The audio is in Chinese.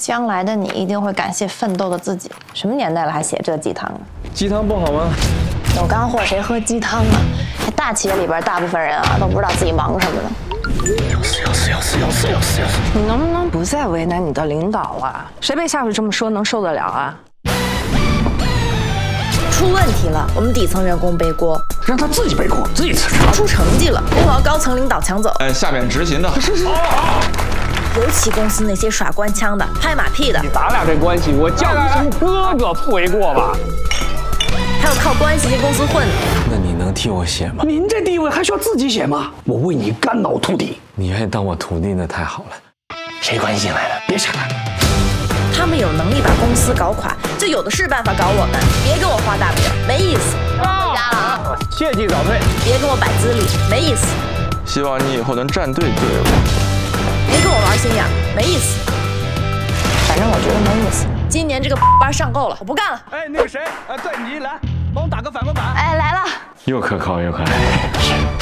将来的你一定会感谢奋斗的自己。什么年代了还写这鸡汤啊？鸡汤不好吗？有干货谁喝鸡汤啊？大企业里边大部分人啊都不知道自己忙什么呢。要死要死要死要死要死要死！你能不能不再为难你的领导啊？谁被下属这么说能受得了啊？出问题了，我们底层员工背锅，让他自己背锅，自己辞职。出成绩了，我要高层领导抢走。哎，下面执行的。是是。尤其公司那些耍官腔的、拍马屁的。咱俩这关系，我叫你什么哥哥不为过吧？还有靠关系进公司混的。那你能替我写吗？您这地位还需要自己写吗？我为你肝脑涂地。你愿意当我徒弟，那太好了。谁关系进来的？别傻。他们有能力把公司搞垮，就有的是办法搞我们。别跟我画大饼，没意思。回家了啊！切记早退。别跟我摆资历，没意思。希望你以后能站对队伍。别跟我玩心眼，没意思。反正我觉得没意思。今年这个班上够了，我不干了。哎，那个谁，哎，段你来，帮我打个反光板。哎，来了。又可靠又可爱。